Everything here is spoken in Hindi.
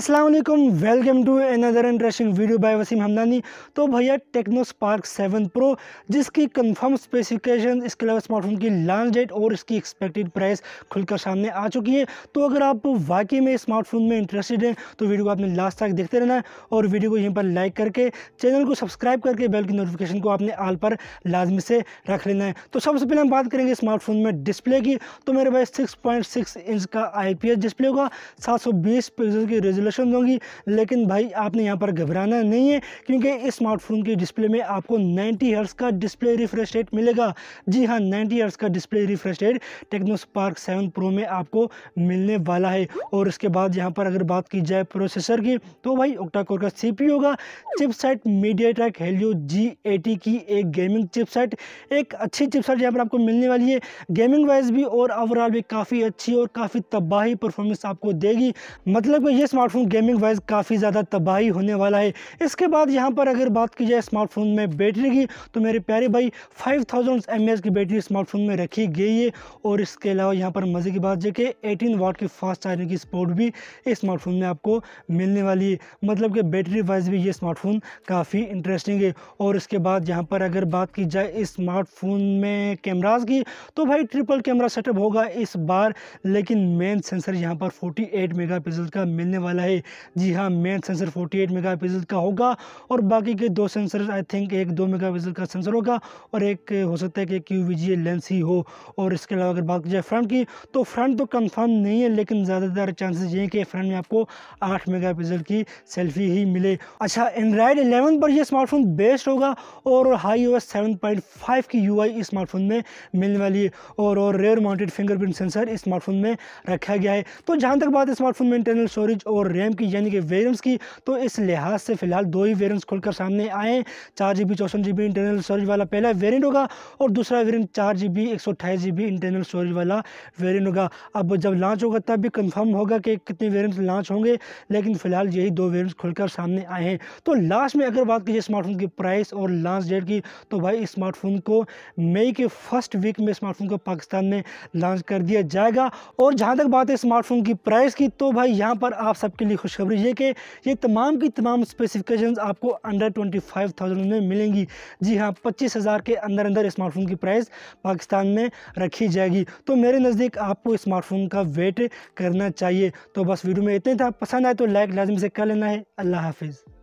अस्सलाम वालेकुम to another interesting video by Waseem Hamdani तो भैया टेक्नो स्पार्क 7 प्रो जिसकी कंफर्म स्पेसिफिकेशन इसके अलावा स्मार्टफ़ोन की लॉन्च डेट और इसकी एक्सपेक्टेड प्राइस खुलकर सामने आ चुकी है। तो अगर आप वाकई में स्मार्टफ़ोन में इंटरेस्टेड हैं तो वीडियो को आपने लास्ट तक देखते रहना है और वीडियो को यहीं पर लाइक करके चैनल को सब्सक्राइब करके बेल की नोटिफिकेशन को आपने आल पर लाजमी से रख लेना है। तो सबसे पहले हम बात करेंगे स्मार्टफ़ोन में डिस्प्ले की। तो मेरे पास सिक्स इंच का आईपीएस डिस्प्ले होगा, सात पिक्सल की रेजोल्यूशन होगी लेकिन भाई, आपने यहाँ पर घबराना नहीं है, क्योंकि इस स्मार्टफ़ोन की डिस्प्ले में आपको 90 हर्ट्स का डिस्प्ले रिफ्रेश रेट मिलेगा। जी हाँ 90 हर्ट्स का display refresh rate Tecno Spark 7 pro में आपको मिलने वाला है। और इसके बाद यहाँ पर अगर बात की जाए प्रोसेसर की तो भाई ओक्टा कोर का सी होगा। Chipset media MediaTek Helio G की एक गेमिंग चिपसेट एक अच्छी चिपसेट यहाँ पर आपको मिलने वाली है। गेमिंग वाइज भी और ओवरऑल भी काफ़ी अच्छी और काफ़ी तबाही परफॉर्मेंस आपको देगी। मतलब ये स्मार्टफ़ोन गेमिंग वाइज काफ़ी ज़्यादा तबाही होने वाला है। इसके बाद यहाँ पर अगर बात की जाए स्मार्टफ़ोन में बैटरी की तो मेरे प्यारे भाई 5000 थाउज़ेंड की बैटरी स्मार्टफ़ोन में रखी गई है। और इसके अलावा यहाँ पर मज़े की बात है कि 18 वाट की फास्ट चार्जिंग की सपोर्ट भी इस स्मार्टफ़ोन में आपको मिलने वाली है। मतलब कि बैटरी वाइज भी ये स्मार्टफ़ोन काफ़ी इंटरेस्टिंग है। और इसके बाद यहाँ पर अगर बात की जाए इस स्मार्टफ़ोन में कैमराज की तो भाई ट्रिपल कैमरा सेटअप होगा इस बार, लेकिन मेन सेंसर यहाँ पर 48 मेगापिक्सल का मिलने वाला है। जी हाँ मेन सेंसर 48 मेगापिक्सल का होगा और बाकी के दो सेंसर आई थिंक एक दो मेगापिक्सल का सेंसर होगा और एक हो सकता है कि क्यू लेंस ही हो। और इसके अलावा अगर बात की जाए फ्रंट की तो फ्रंट तो कंफर्म नहीं है, लेकिन ज़्यादातर चांसेस ये हैं कि फ्रंट में आपको आठ मेगा की सेल्फी ही मिले। अच्छा एंड्राइड एलेवन पर यह स्मार्टफ़ोन बेस्ट होगा और हाई ओ एस की यू इस स्मार्टफ़ोन में मिलने वाली है और और rear mounted fingerprint sensor smartphone में रखा गया है। तो जहाँ तक बात स्मार्टफ़ोन में इंटरनल स्टोरेज और रैम की, यानी कि वेरियंट्स की। तो इस लिहाज से फ़िलहाल दो ही वेरियंट्स खुलकर सामने आए चार जी बी चौसठ जी बी इंटरनल स्टोरेज वाला पहला वेरियंट होगा और दूसरा वेरियंट चार जी बी एक सौ अट्ठाईस जी बी इंटरनल स्टोरेज वाला वेरियंट होगा। अब जब लॉन्च होगा, तब भी कन्फर्म होगा कि कितने वेरियंट्स लॉन्च होंगे, लेकिन फ़िलहाल यही दो वेरियंट्स खुलकर सामने आए हैं। तो लास्ट में अगर बात कीजिए स्मार्टफ़ोन की प्राइस और लॉन्च डेट की तो भाई स्मार्टफ़ोन को मई के फ़र्स्ट वीक में स्मार्टफ़ोन को पाकिस्तान में लॉन्च कर दिया जाएगा। और जहाँ तक बात है स्मार्टफ़ोन की प्राइस की तो भाई यहाँ पर आप सबके लिए खुशखबरी ये कि ये तमाम की तमाम स्पेसिफिकेशंस आपको अंडर ट्वेंटी फाइव थाउज़ेंड में मिलेंगी। जी हाँ पच्चीस हज़ार के अंदर अंदर स्मार्टफ़ोन की प्राइस पाकिस्तान में रखी जाएगी। तो मेरे नज़दीक आपको स्मार्टफ़ोन का वेट करना चाहिए। तो बस वीडियो में इतने था। पसंद आए तो लाइक लाजमी से कर लेना है। अल्लाह हाफिज़।